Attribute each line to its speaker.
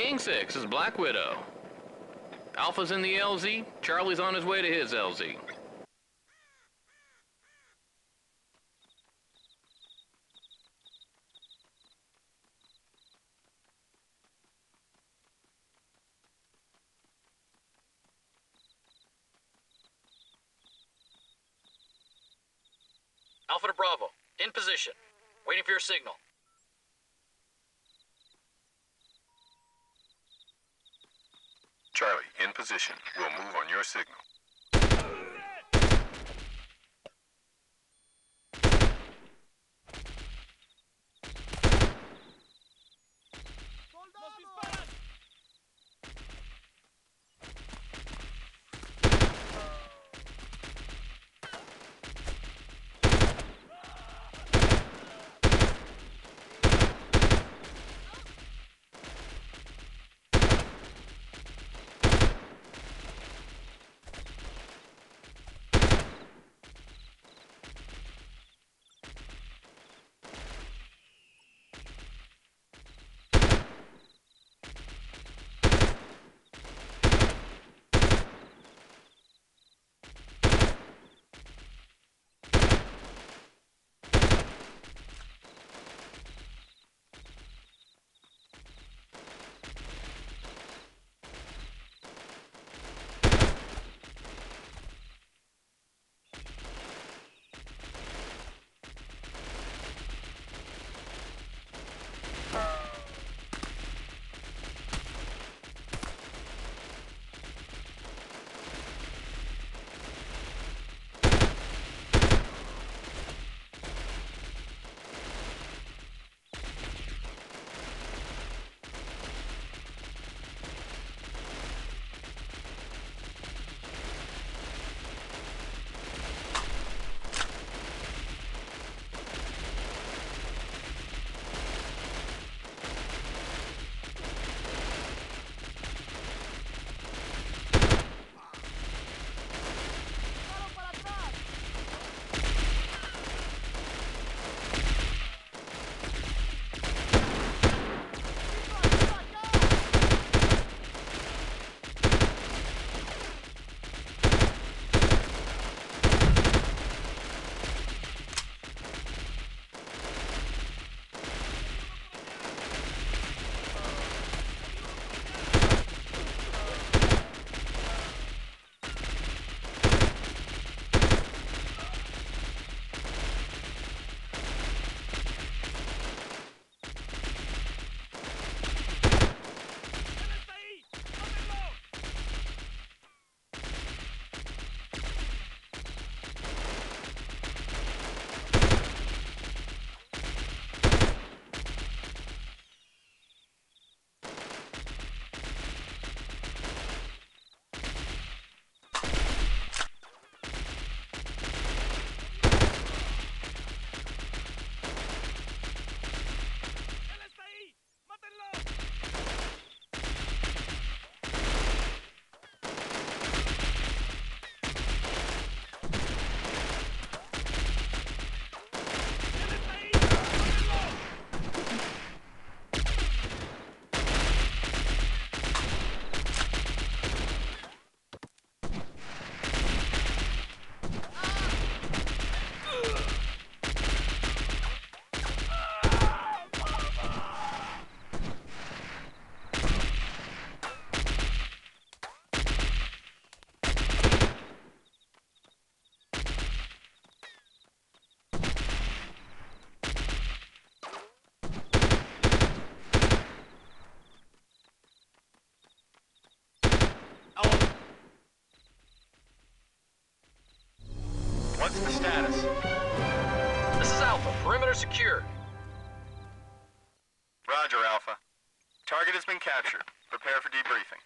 Speaker 1: King 6 is Black Widow. Alpha's in the LZ, Charlie's on his way to his LZ.
Speaker 2: Alpha to Bravo. In position. Waiting for your signal.
Speaker 3: In position. We'll move on your signal.
Speaker 2: This is Alpha. Perimeter secure.
Speaker 3: Roger, Alpha. Target has been captured. Prepare for debriefing.